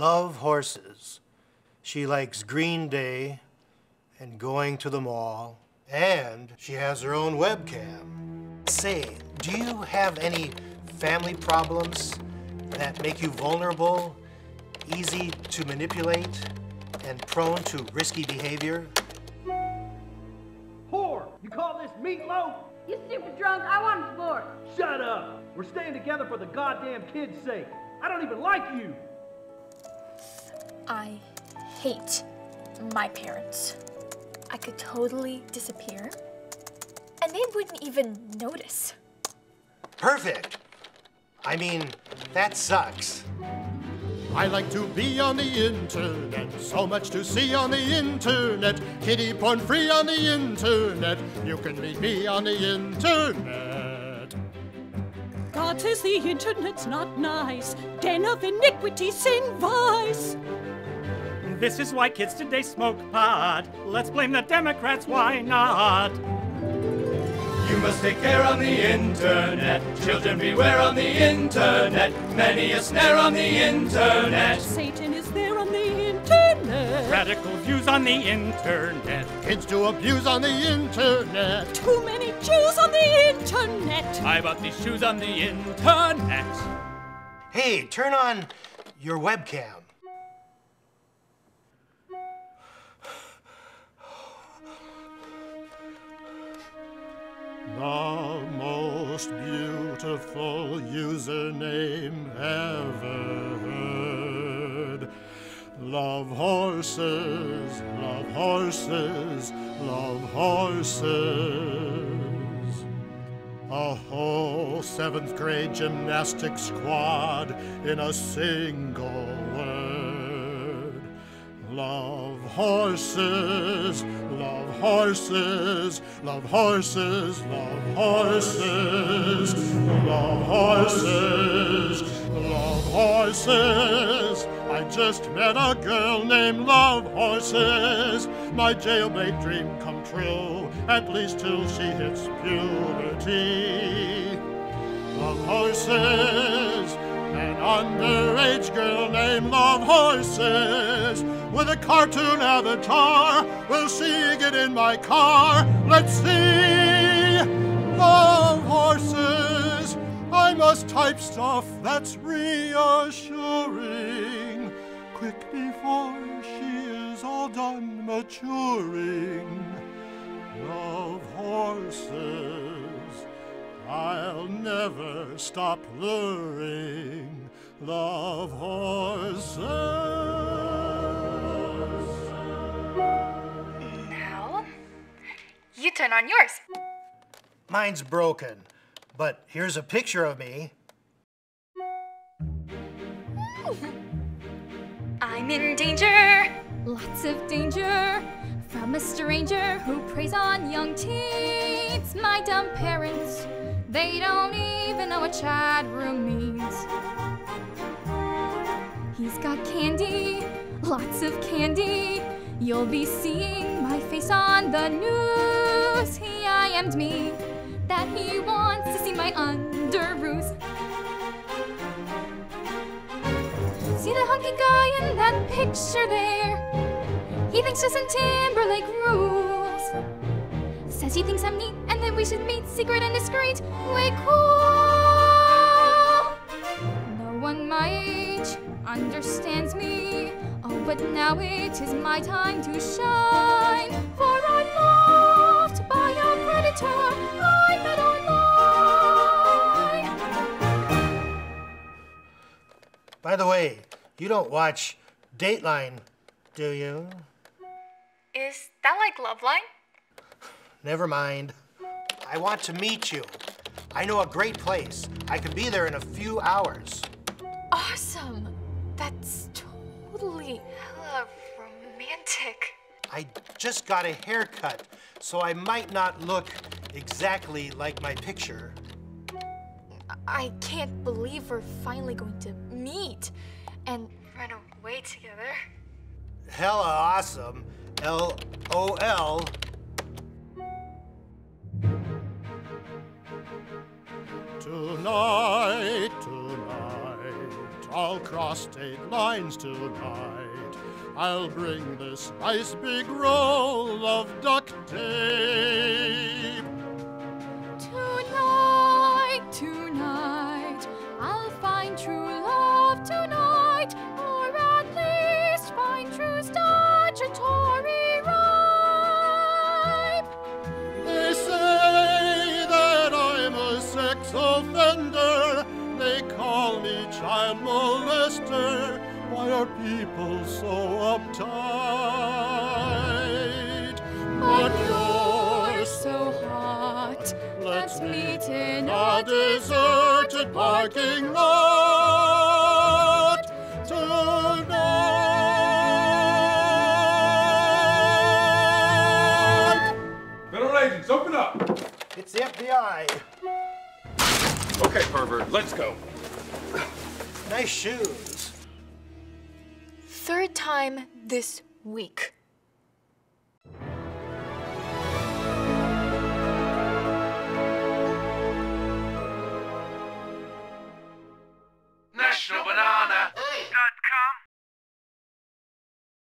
love horses. She likes Green Day and going to the mall, and she has her own webcam. Say, do you have any family problems that make you vulnerable, easy to manipulate, and prone to risky behavior? Whore! You call this meatloaf? You stupid drunk, I want sport. Shut up! We're staying together for the goddamn kids' sake. I don't even like you. I hate my parents. I could totally disappear, and they wouldn't even notice. Perfect. I mean, that sucks. I like to be on the internet, so much to see on the internet. Kitty porn free on the internet. You can meet me on the internet. God says the internet's not nice. Den of iniquity, sin, vice. This is why kids today smoke pot. Let's blame the Democrats, why not? You must take care on the internet. Children beware on the internet. Many a snare on the internet. Satan is there on the internet. Radical views on the internet. Kids do abuse on the internet. Too many Jews on the internet. I bought these shoes on the internet. Hey, turn on your webcam. The most beautiful username ever heard. Love horses, love horses, love horses. A whole seventh grade gymnastics squad in a single. Love horses, love horses, love horses, love horses, love horses, love horses. I just met a girl named Love Horses. My jailmate dream come true, at least till she hits puberty. Love horses, an underage girl named Love Horses with a cartoon avatar. We'll she get in my car? Let's see. Love horses. I must type stuff that's reassuring. Quick before she is all done maturing. Love horses. I'll never stop luring. On yours. Mine's broken, but here's a picture of me. I'm in danger, lots of danger, from a stranger who preys on young teens. My dumb parents, they don't even know what chat room means. He's got candy, lots of candy. You'll be seeing my face on the news. Me that he wants to see my underoos. See the hunky guy in that picture there? He thinks Justin Timberlake rules. Says he thinks I'm neat and that we should meet secret and discreet. Way cool. No one my age understands me. Oh, but now it is my time to shine. For I'm By the way, you don't watch Dateline, do you? Is that like Loveline? Never mind. I want to meet you. I know a great place. I can be there in a few hours. Awesome. That's totally. I just got a haircut, so I might not look exactly like my picture. I can't believe we're finally going to meet and run away together. Hella awesome. L O L. Tonight, tonight, I'll cross state lines tonight. I'll bring this nice big roll of duct tape. Tonight, tonight, I'll find true love tonight, or at least find true statutory rhyme. They say that I'm a sex offender. They call me child molester. Why are people so uptight? But you're so hot. Let's meet in a deserted parking lot tonight. Federal agents, open up. It's the FBI. Okay, pervert, let's go. Nice shoes. Third time this week.